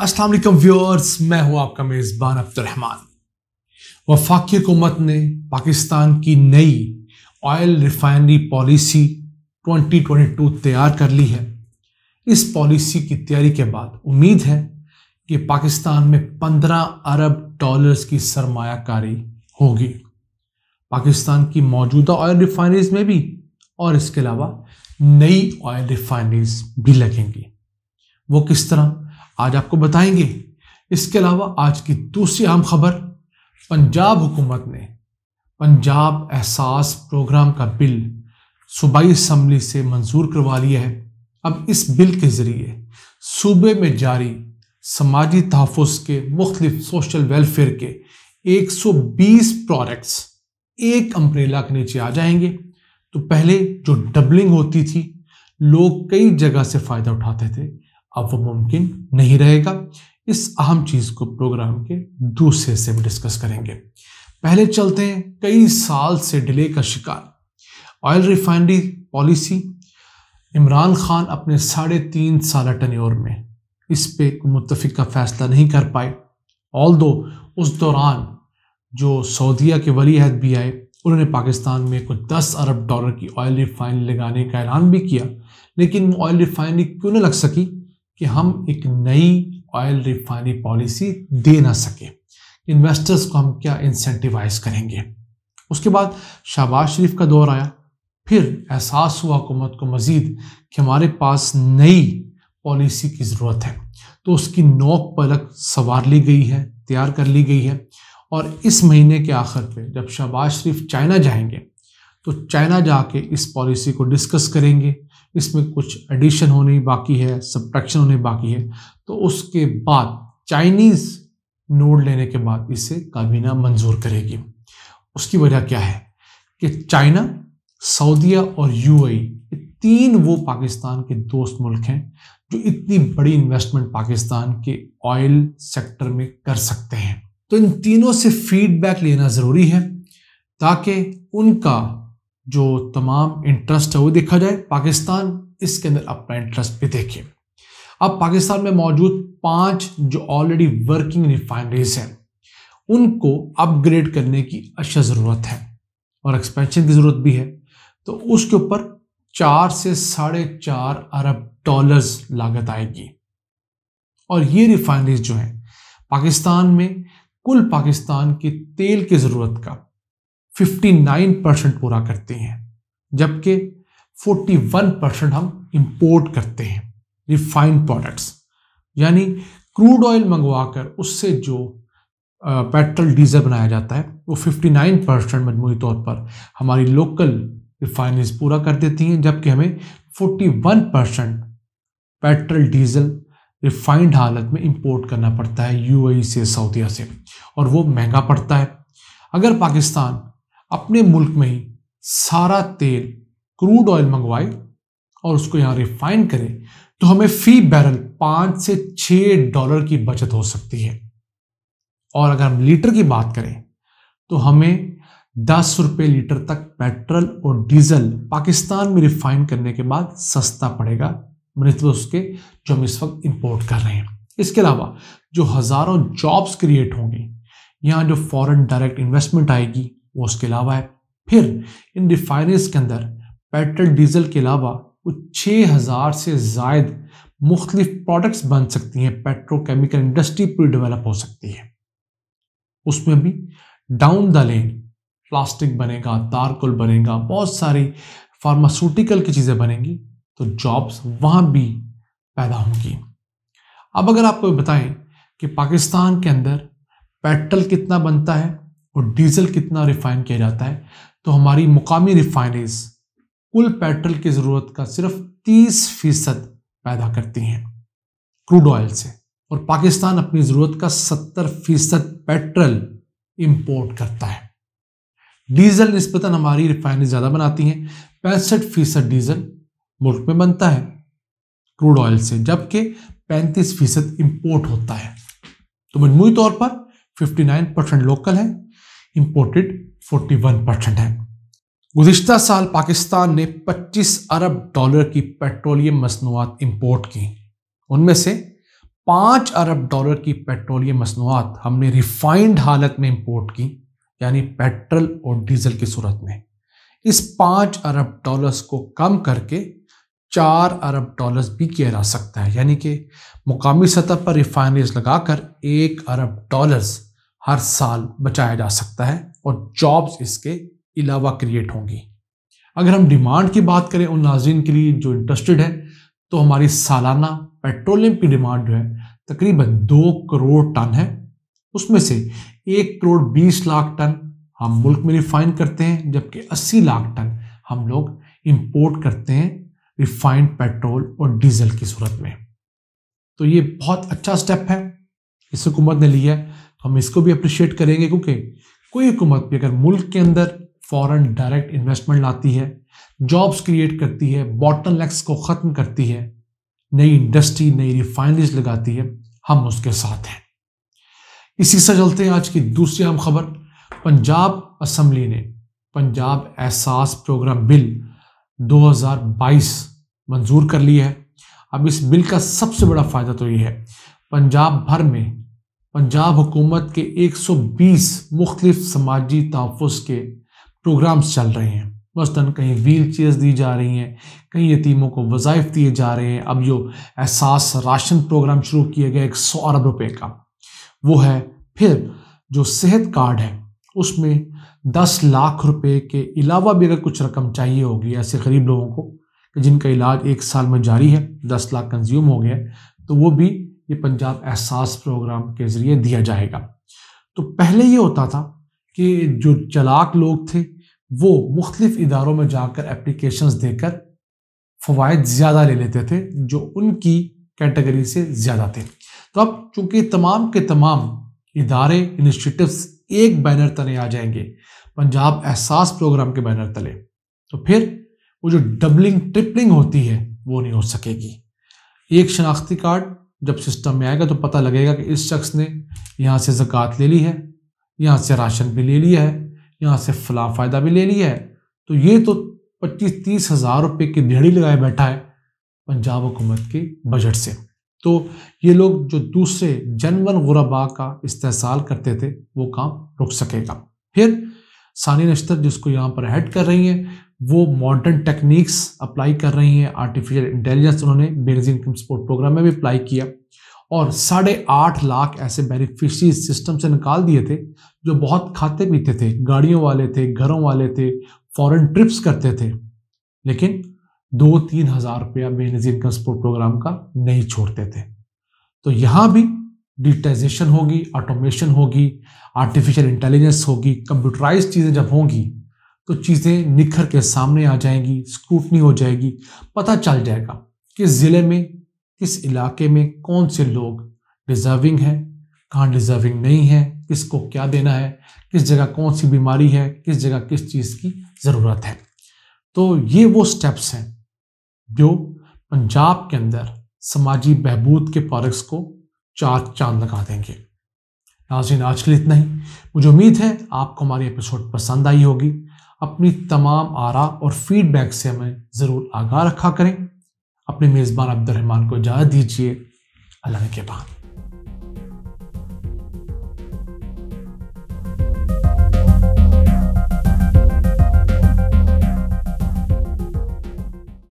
वालेकुम व्यूअर्स, मैं हूँ आपका मेज़बान अब्दुलरहमान। वफाकी हुकूमत ने पाकिस्तान की नई ऑयल रिफाइनरी पॉलिसी 2022 तैयार कर ली है। इस पॉलिसी की तैयारी के बाद उम्मीद है कि पाकिस्तान में 15 अरब डॉलर्स की सरमाकारी होगी। पाकिस्तान की मौजूदा ऑयल रिफाइनरीज में भी और इसके अलावा नई ऑयल रिफाइनरीज भी लगेंगी। वो किस तरह? आज आपको बताएँगे। इसके अलावा आज की दूसरी अहम खबर, पंजाब हुकूमत ने पंजाब एहसास प्रोग्राम का बिल सूबाई असम्बली से मंजूर करवा लिया है। अब इस बिल के ज़रिए सूबे में जारी समाजी तहफ़ के मुख्तलिफ़ सोशल वेलफेयर के 120 प्रोडक्ट्स एक अम्ब्रेला के नीचे आ जाएँगे। तो पहले जो डबलिंग होती थी, लोग कई जगह से फ़ायदा उठाते थे। अब वो मुमकिन नहीं रहेगा। इस अहम चीज़ को प्रोग्राम के दूसरे से भी डिस्कस करेंगे। पहले चलते हैं कई साल से डिले का शिकार। Oil refinery policy. Imran Khan अपने साढ़े तीन साल टन्योर में इस पे मुतफिक का फैसला नहीं कर पाए। ऑल दो उस दौरान जो सऊदिया के वली अहद भी आए, उन्होंने पाकिस्तान में कुछ दस अरब डॉलर की ऑयल रिफाइनरी लगाने का ऐलान भी किया, लेकिन वो ऑयल रिफाइनरी क्यों न लग सकी? कि हम एक नई ऑयल रिफाइनरी पॉलिसी दे ना सके। इन्वेस्टर्स को हम क्या इंसेंटिवाइज करेंगे? उसके बाद शहबाज शरीफ का दौर आया। फिर एहसास हुआ हुकूमत को मज़ीद कि हमारे पास नई पॉलिसी की ज़रूरत है। तो उसकी नोक पलक सवार ली गई है, तैयार कर ली गई है। और इस महीने के आखिर पे जब शहबाज शरीफ चाइना जाएँगे तो चाइना जाके इस पॉलिसी को डिस्कस करेंगे। इसमें कुछ एडिशन होनी बाकी है सब्ट्रैक्शन होनी बाकी है। तो उसके बाद चाइनीज़ नोड लेने के बाद इसे काबीना मंजूर करेगी। उसकी वजह क्या है कि चाइना सऊदिया और यूएई तीन वो पाकिस्तान के दोस्त मुल्क हैं जो इतनी बड़ी इन्वेस्टमेंट पाकिस्तान के ऑयल सेक्टर में कर सकते हैं। तो इन तीनों से फीडबैक लेना ज़रूरी है ताकि उनका जो तमाम इंटरेस्ट है वो देखा जाए, पाकिस्तान इसके अंदर अपना इंटरेस्ट भी देखे। अब पाकिस्तान में मौजूद पाँच जो ऑलरेडी वर्किंग रिफाइनरीज हैं, उनको अपग्रेड करने की अच्छा ज़रूरत है और एक्सपेंशन की ज़रूरत भी है। तो उसके ऊपर चार से साढ़े चार अरब डॉलर्स लागत आएगी। और ये रिफाइनरीज जो हैं, पाकिस्तान में कुल पाकिस्तान की तेल की ज़रूरत का 59 परसेंट पूरा करते हैं, जबकि 41 परसेंट हम इंपोर्ट करते हैं रिफाइंड प्रोडक्ट्स यानी क्रूड ऑयल मंगवाकर उससे जो पेट्रोल डीजल बनाया जाता है, वो 59 परसेंट मजमू तौर पर हमारी लोकल रिफाइनरीज पूरा कर देती हैं, जबकि हमें 41 परसेंट पेट्रोल डीजल रिफाइंड हालत में इंपोर्ट करना पड़ता है यूएई से सऊदिया से, और वो महँगा पड़ता है। अगर पाकिस्तान अपने मुल्क में ही सारा तेल क्रूड ऑयल मंगवाए और उसको यहाँ रिफाइन करें तो हमें फ़ी बैरल पाँच से छः डॉलर की बचत हो सकती है। और अगर हम लीटर की बात करें तो हमें दस रुपये लीटर तक पेट्रोल और डीजल पाकिस्तान में रिफाइन करने के बाद सस्ता पड़ेगा। मतलब उसके जो हम इस वक्त इंपोर्ट कर रहे हैं। इसके अलावा जो हज़ारों जॉब्स क्रिएट होंगी, यहाँ जो फॉरेन डायरेक्ट इन्वेस्टमेंट आएगी वो उसके अलावा है। फिर, इन रिफाइनरीज के अंदर पेट्रोल, डीजल के अलावा कुछ छः हज़ार से जायद मुख्तलिफ़ प्रोडक्ट्स बन सकती हैं। पेट्रोकेमिकल इंडस्ट्री पूरी डेवलप हो सकती है। उसमें भी डाउन द लेन प्लास्टिक बनेगा, तारकुल बनेगा, बहुत सारी फार्मास्यूटिकल की चीज़ें बनेंगी तो जॉब्स वहाँ भी पैदा होंगी। अब अगर आपको बताएँ कि पाकिस्तान के अंदर पेट्रोल कितना बनता है और डीजल कितना रिफाइन किया जाता है तो हमारी मुकामी रिफाइनरीज कुल पेट्रोल की ज़रूरत का सिर्फ़ 30 फ़ीसद पैदा करती हैं क्रूड ऑयल से। और पाकिस्तान अपनी ज़रूरत का 70 फ़ीसद पेट्रोल इंपोर्ट करता है। डीजल नस्बता हमारी रिफाइनरी ज़्यादा बनाती हैं, पैंसठ फ़ीसद डीजल मुल्क में बनता है क्रूड ऑयल से, जबकि 35 फ़ीसद इम्पोर्ट होता है। तो मजमू तौर पर 59 परसेंट लोकल है इंपोर्टेड 41 परसेंट है। गुजशत साल पाकिस्तान ने 25 अरब डॉलर की पेट्रोलियम मसनूआत इंपोर्ट की। उनमें से पाँच अरब डॉलर की पेट्रोलियम मसनूआत हमने रिफाइंड हालत में इंपोर्ट की, यानी पेट्रोल और डीजल की सूरत में। इस पाँच अरब डॉलर्स को कम करके चार अरब डॉलर्स भी किया जा सकता है, यानी कि मुकामी सतह पर रिफाइनरीज लगाकर एक अरब डॉलर्स हर साल बचाया जा सकता है और जॉब्स इसके अलावा क्रिएट होंगी। अगर हम डिमांड की बात करें उन नाजीन के लिए जो इंटरेस्टेड है तो हमारी सालाना पेट्रोलियम की डिमांड जो है तकरीबन दो करोड़ टन है। उसमें से एक करोड़ बीस लाख टन हम मुल्क में रिफाइन करते हैं, जबकि अस्सी लाख टन हम लोग इम्पोर्ट करते हैं रिफाइंड पेट्रोल और डीजल की सूरत में। तो ये बहुत अच्छा स्टेप है। इस हुकूमत ने लिया है। हम इसको भी अप्रिशिएट करेंगे, क्योंकि कोई हुकूमत भी अगर मुल्क के अंदर फॉरेन डायरेक्ट इन्वेस्टमेंट लाती है जॉब्स क्रिएट करती है बॉटल को ख़त्म करती है, नई इंडस्ट्री नई रिफाइनरीज लगाती है, हम उसके साथ हैं। इसी से चलते हैं आज की दूसरी अहम खबर। पंजाब असम्बली ने पंजाब एहसास प्रोग्राम बिल 2022 मंजूर कर लिया है। अब इस बिल का सबसे बड़ा फ़ायदा तो ये है, पंजाब भर में पंजाब हुकूमत के 120 मुख्तलिफ़ समाजी तहफ़ के प्रोग्राम्स चल रहे हैं। मसलन कहीं व्हील चेयर्स दी जा रही हैं, कहीं यतीमों को वज़ाइफ दिए जा रहे हैं। अब जो एहसास राशन प्रोग्राम शुरू किया गया एक सौ अरब रुपये का। वो है, फिर जो सेहत कार्ड है, उसमें दस लाख रुपए के अलावा भी अगर कुछ रकम चाहिए होगी, ऐसे गरीब लोगों को जिनका इलाज एक साल में जारी है, दस लाख कंज्यूम हो गया तो वो भी ये पंजाब एहसास प्रोग्राम के ज़रिए दिया जाएगा। तो पहले ये होता था कि जो चलाक लोग थे, वो मुख्तलिफ़ इदारों में जाकर एप्लीकेशंस देकर फ़वाद ज़्यादा ले लेते थे, जो उनकी कैटेगरी से ज़्यादा थे। तो अब चूँकि तमाम के तमाम इदारे इनिशिएटिव्स एक बैनर तले आ जाएँगे, पंजाब एहसास प्रोग्राम के बैनर तले तो फिर वो जो डबलिंग ट्रिपलिंग होती है, वो नहीं हो सकेगी। एक शनाख्ती कार्ड जब सिस्टम में आएगा तो पता लगेगा कि इस शख्स ने यहाँ से ज़क़़त ले ली है, यहाँ से राशन भी ले लिया है, यहाँ से फला फ़ायदा भी ले लिया है। तो ये तो पच्चीस तीस हज़ार रुपये की दिहाड़ी लगाए बैठा है पंजाब हुकूमत के बजट से। तो ये लोग जो दूसरे जनवन गुरबा का इस्तेसाल करते थे, वो काम रुक सकेगा। फिर सानी नश्तर जिसको यहाँ पर हेड कर रही हैं वो मॉडर्न टेक्निक्स अप्लाई कर रही हैं आर्टिफिशियल इंटेलिजेंस उन्होंने बेनजीन इनकम सपोर्ट प्रोग्राम में भी अप्लाई किया। और साढ़े आठ लाख ऐसे बेनिफिशरीज सिस्टम से निकाल दिए थे, जो बहुत खाते पीते थे, गाड़ियों वाले थे, घरों वाले थे फॉरेन ट्रिप्स करते थे। लेकिन दो तीन हज़ार रुपया बेनजीर इनकम सपोर्ट प्रोग्राम का नहीं छोड़ते थे। तो यहाँ भी डिजिटाइजेशन होगी ऑटोमेशन होगी आर्टिफिशियल इंटेलिजेंस होगी कंप्यूटराइज चीज़ें जब होंगी तो चीज़ें निखर के सामने आ जाएँगी स्क्रूटनी हो जाएगी। पता चल जाएगा कि ज़िले में, किस इलाके में कौन से लोग डिज़र्विंग हैं, कहाँ डिज़र्विंग नहीं है, किसको क्या देना है, किस जगह कौन सी बीमारी है, किस जगह किस चीज़ की ज़रूरत है। तो ये वो स्टेप्स हैं जो पंजाब के अंदर समाजी बहबूद के प्रोडक्ट्स को चार चाँद लगा देंगे। नाजिन आज के लिए इतना ही। मुझे उम्मीद है आपको हमारी एपिसोड पसंद आई होगी। अपनी तमाम आरा और फीडबैक से हमें ज़रूर आगाह रखा करें। अपने मेज़बान अब्दुलरहमान को इजाज़त दीजिए। अल्लाह के बाद